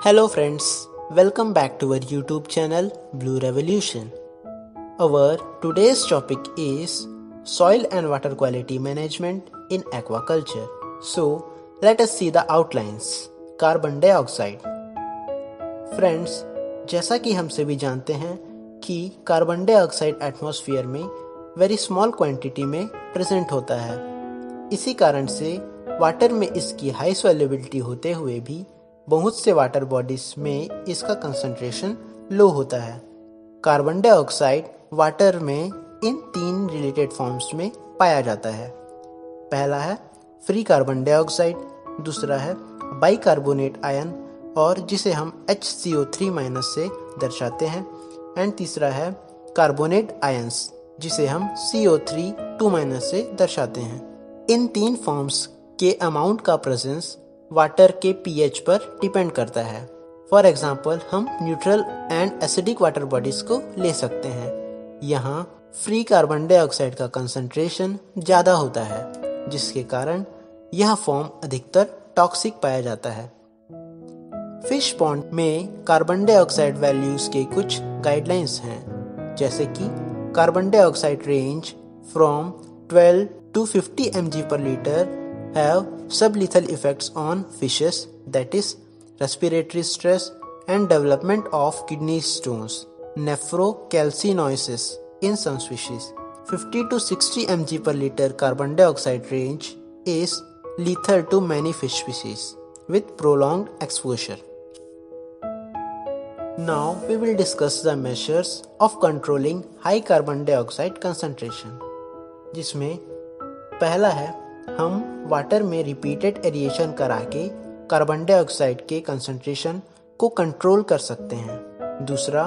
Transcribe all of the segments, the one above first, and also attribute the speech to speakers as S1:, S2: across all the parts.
S1: Hello friends, welcome back to our YouTube channel Blue Revolution. Our today's topic is soil and water quality management in aquaculture. So, let us see the outlines. Carbon dioxide. Friends, जैसा कि हम सभी जानते हैं कि carbon dioxide atmosphere में very small quantity में present होता है इसी कारण से वाटर में इसकी हाई सोलेबिलिटी होते हुए भी बहुत से वाटर बॉडीज में इसका कंसंट्रेशन लो होता है। कार्बन डाइऑक्साइड वाटर में इन तीन रिलेटेड फॉर्म्स में पाया जाता है। पहला है फ्री कार्बन डाइऑक्साइड दूसरा है बाइकार्बोनेट आयन और जिसे हम H C O three minus से दर्शाते हैं एंड तीसरा है कार्बोनेट आयंस जिसे हम C O three two minus से दर्शाते हैं। इन तीन फॉर्म्स के अमाउंट का प्रेजेंस वाटर के पीएच पर डिपेंड करता है। फॉर एग्ज़ाम्पल हम neutral and acidic water bodies को ले सकते हैं। यहाँ फ्री कार्बन डाइऑक्साइड का कंसंट्रेशन ज़्यादा होता है, जिसके कारण यह फॉर्म अधिकतर टॉक्सिक पाया जाता है। फ़िश पॉन्ड में कार्बन डाइऑक्साइड वैल्यूज़ के कुछ गाइडलाइंस हैं, जैसे कि carbon dioxide range from 12 to 50 M पर litre have sublethal effects on fishes that is respiratory stress and development of kidney stones nephrocalcinosis in some species 50 to 60 mg per liter carbon dioxide range is lethal to many fish species with prolonged exposure now we will discuss the measures of controlling high carbon dioxide concentration जिसमें पहला है हम water में repeated aeration करा के carbon dioxide के concentration को control कर सकते हैं। दूसरा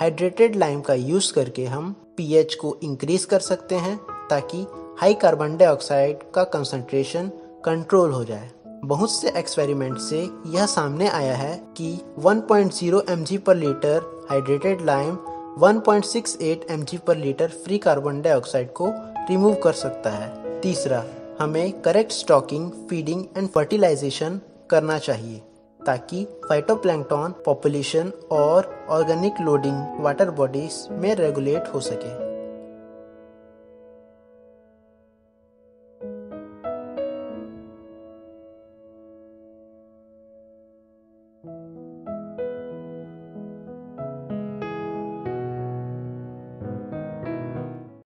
S1: हाइड्रेटेड लाइम का यूज़ करके हम पीएच को इंक्रीज कर सकते हैं ताकि हाई कार्बन डाइऑक्साइड का कंसंट्रेशन कंट्रोल हो जाए। बहुत से एक्सपेरिमेंट से यह सामने आया है कि 1.0 mg पर लीटर हाइड्रेटेड लाइम 1.68 mg पर लीटर फ्री कार्बन डाइऑक्साइड को रिमूव कर सकता है। तीसरा हमें correct stocking feeding and fertilisation करना चाहिए ताकि फाइटोप्लैंकटॉन पॉपुलेशन और ऑर्गेनिक लोडिंग वाटर बॉडीज में रेगुलेट हो सके।